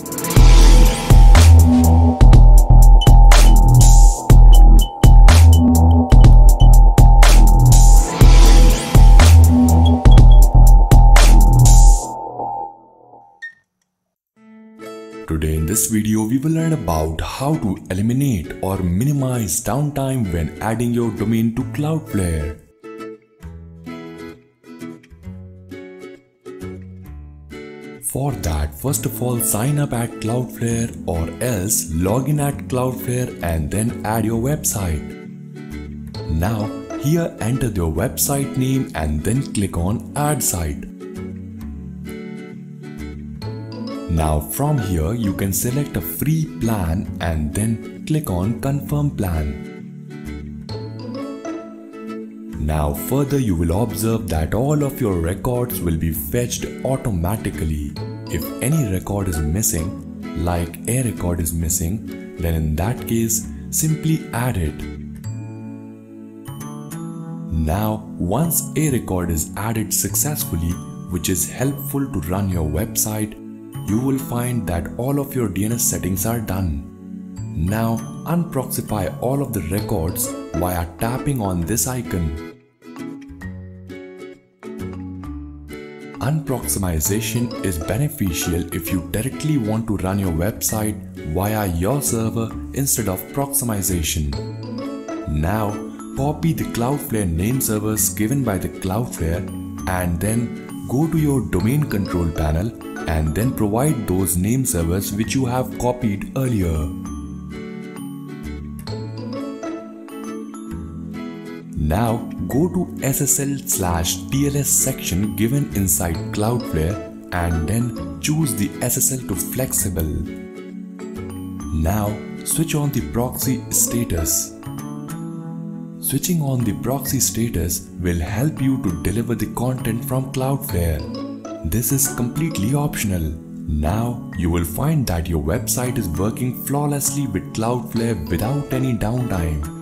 Today in this video we will learn about how to eliminate or minimize downtime when adding your domain to Cloudflare. For that, first of all sign up at Cloudflare or else log in at Cloudflare and then add your website. Now here enter your website name and then click on add site. Now from here you can select a free plan and then click on confirm plan. Now further you will observe that all of your records will be fetched automatically. If any record is missing, like a record is missing, then in that case simply add it. Now once a record is added successfully, which is helpful to run your website, you will find that all of your DNS settings are done. Now unproxify all of the records via tapping on this icon. Unproximization is beneficial if you directly want to run your website via your server instead of proximization. Now copy the Cloudflare name servers given by the Cloudflare and then go to your domain control panel and then provide those name servers which you have copied earlier. Now go to SSL slash TLS section given inside Cloudflare and then choose the SSL to flexible. Now switch on the proxy status. Switching on the proxy status will help you to deliver the content from Cloudflare. This is completely optional. Now you will find that your website is working flawlessly with Cloudflare without any downtime